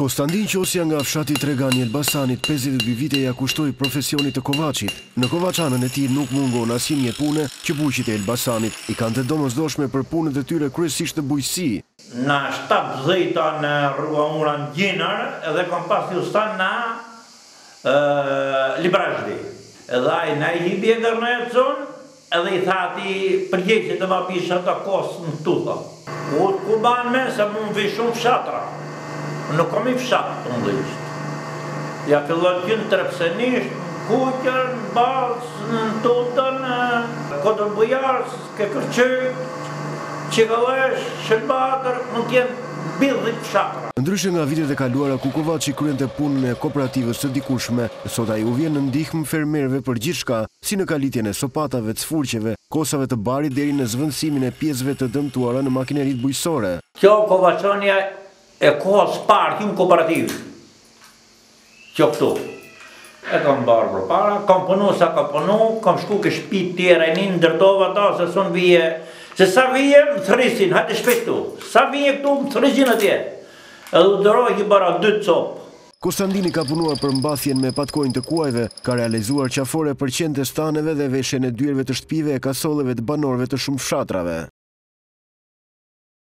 Kostandin Qosja nga fshati Tregan i Elbasanit pesëdhjetë e dy vite ia kushtoi profesionit të kovaçit. Në kovaçanën e tij nuk mungon asnjë mjet pune që bujqit e Elbasanit i kanë të domosdoshme për punët e tyre kryesisht në bujqësi. Na shtatëdhjetën në rruga ura Gjinar edhe kam pas një usta na Librazhd edhe ai na i hipi e gërrnajët zonë, Edhe i tha atij, Përgjigje do na vish ato kos në tuta. Ore ku ban me se mu më vish shumë fshatra. Unë nuk kam i fshat këtu në Llisht. Ja fillon ky në Trepsenisht, në Kuqër, në Balëz, në Tudan, Kodër Bujars, ke Kërçyt, Çikallesh, Shelbatër, mund të jenë mbi dhjetë fshatra. Ndryshe nga vitet e kaluara ku kovaçi kryente punën e kooperativës së dikurshme, sot ai u vjen në ndihmë fermerëve për gjithçka, si në kalitjen e sopatave, cfurqeve, kosave të barit deri në zvendësimin e pjesëve të dëmtuara në makineritë bujqësore. Kjo kovaçona e kohës para, qysh n'kooperativë. Kjo këtu. E kam ba përpara, kam punu sa kam punu, kam shku ke shpia tjera edhe ni, ndërtova atje se s'un vije, se sa vije më thërrisin, hajde shpejt këtu, sa vije këtu më thërrisin atje. Edhe u detyrova i bana dy copë, Kostandini ka punuar për mbathjen me patkonj të kuajve, ka realizuar qafore për qentë e staneve dhe veshjen e dyerve të shtëpive e kasolleve të banorëve të shumë fshatrave.